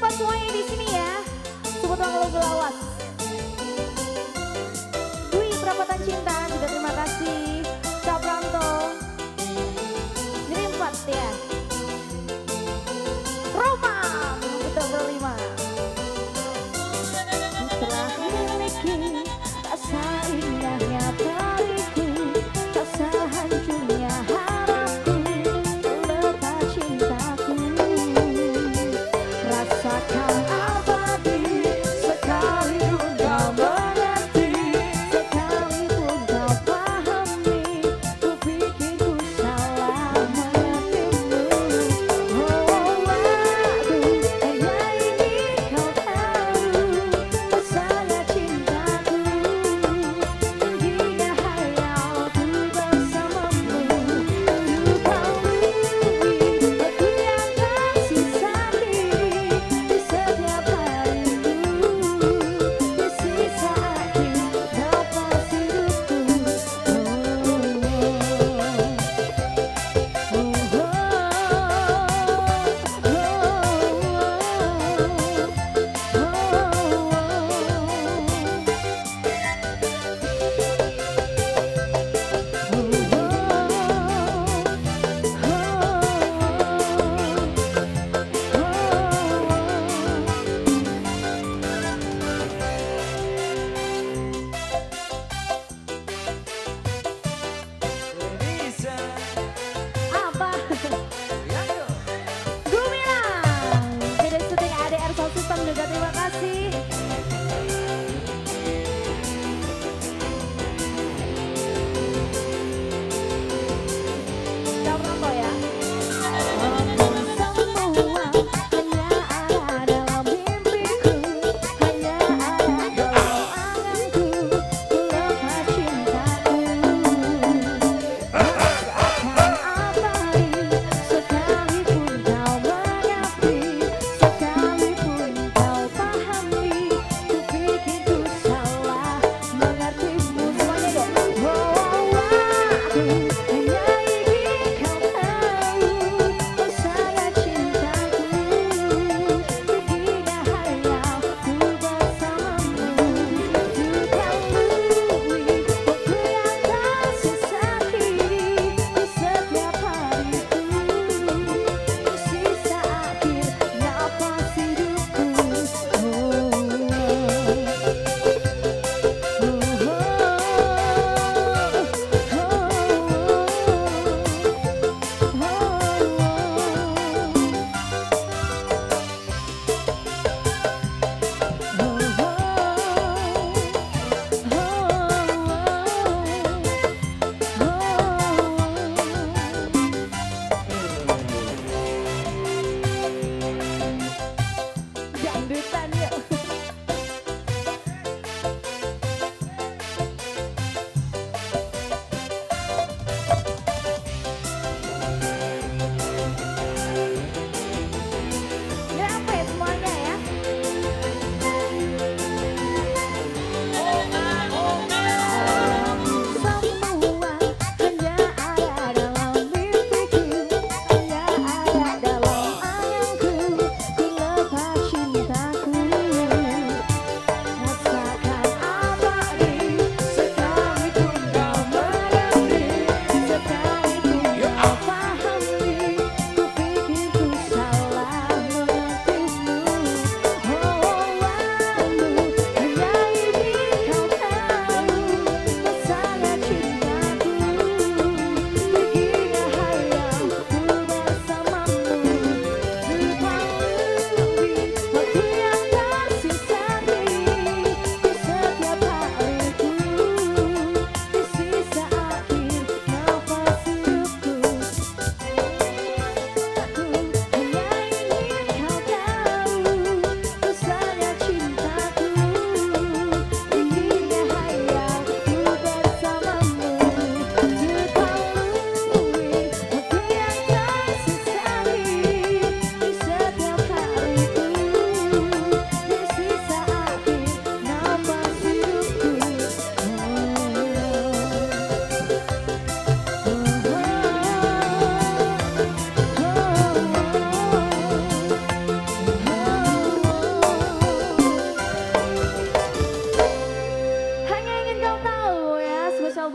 buat semuanya di sini ya. Sebut lagu lawas.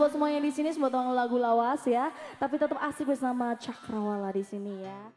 Buat semuanya di sini semua lagu lawas ya. Tapi tetap asik bersama Cakrawala di sini ya.